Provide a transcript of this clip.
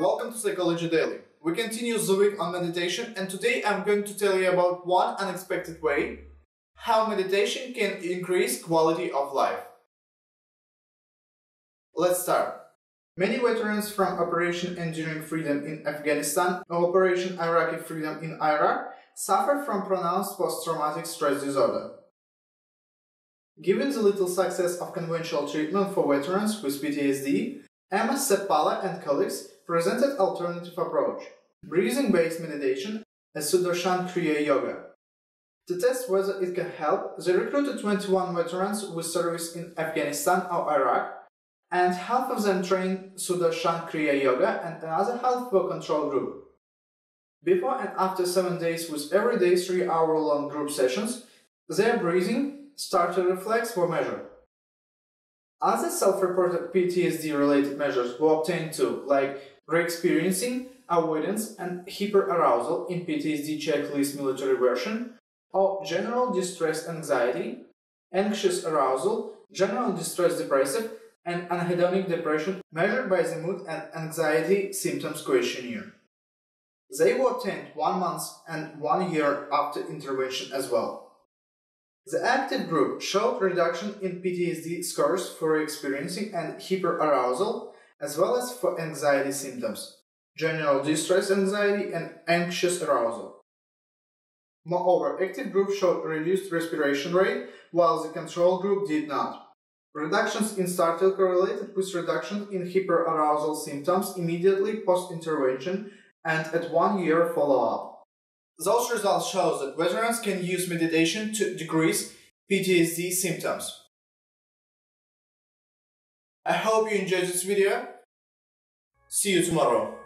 Welcome to Psychology Daily. We continue the week on meditation, and today I'm going to tell you about one unexpected way how meditation can increase quality of life. Let's start. Many veterans from Operation Enduring Freedom in Afghanistan or Operation Iraqi Freedom in Iraq suffer from pronounced post-traumatic stress disorder. Given the little success of conventional treatment for veterans with PTSD, Emma Seppala and colleagues presented alternative approach, breathing-based meditation and Sudarshan Kriya Yoga. To test whether it can help, they recruited 21 veterans with service in Afghanistan or Iraq, and half of them trained Sudarshan Kriya Yoga and another half were control group. Before and after 7 days with every day 3 hour long group sessions, their breathing, startle reflex were measured. Other self-reported PTSD-related measures were obtained too, like re-experiencing, avoidance, and hyperarousal in PTSD checklist military version, or general distress anxiety, anxious arousal, general distress depressive, and anhedonic depression measured by the mood and anxiety symptoms questionnaire. They were obtained one month and one year after intervention as well. The active group showed reduction in PTSD scores for experiencing and hyperarousal, as well as for anxiety symptoms, general distress anxiety, and anxious arousal. Moreover, active group showed reduced respiration rate, while the control group did not. Reductions in startle correlated with reduction in hyperarousal symptoms immediately post-intervention and at one year follow-up. Those results show that veterans can use meditation to decrease PTSD symptoms. I hope you enjoyed this video. See you tomorrow.